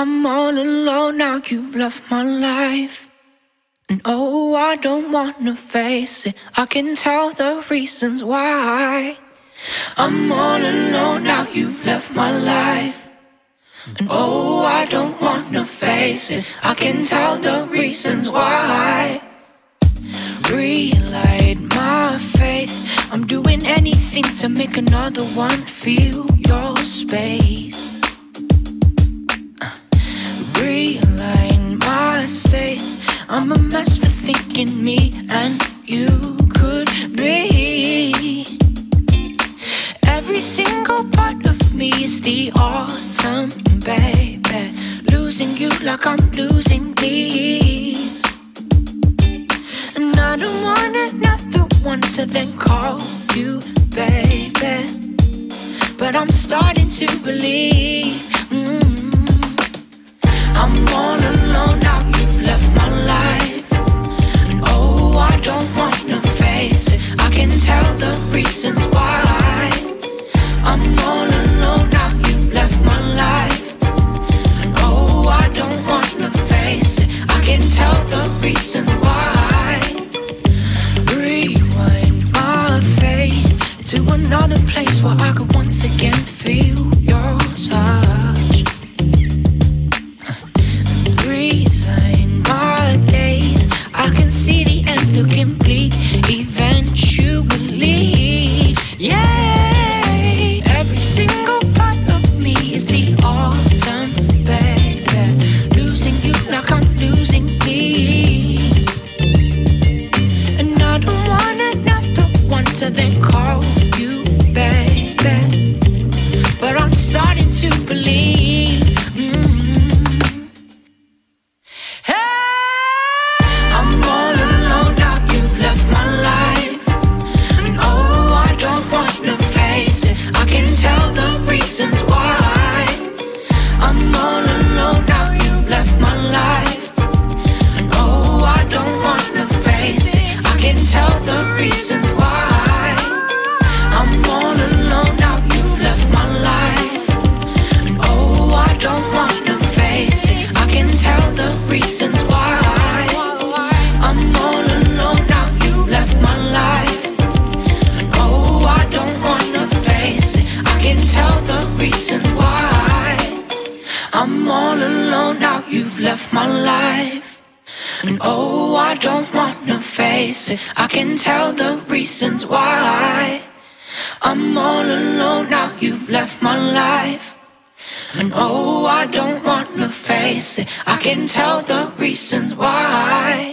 I'm all alone now, you've left my life. And oh, I don't wanna face it. I can tell the reasons why. I'm all alone now, you've left my life. And oh, I don't wanna face it. I can tell the reasons why. Relight my faith. I'm doing anything to make another one feel your space I'm a mess for thinking me and you could be. Every single part of me is the autumn, baby. Losing you like I'm losing leaves. And I don't want another one to then call you, baby. But I'm starting to believe. Mm I'm all alone now, another place where I could once again feel reasons why. I'm all alone now. You've left my life, oh, I don't wanna face it. I can tell the reasons why. I'm all alone now, you've left my life. And oh, I don't wanna face it. I can tell the reasons why. I'm all alone now, you've left my life And oh, I don't wanna face it. I can tell the reasons why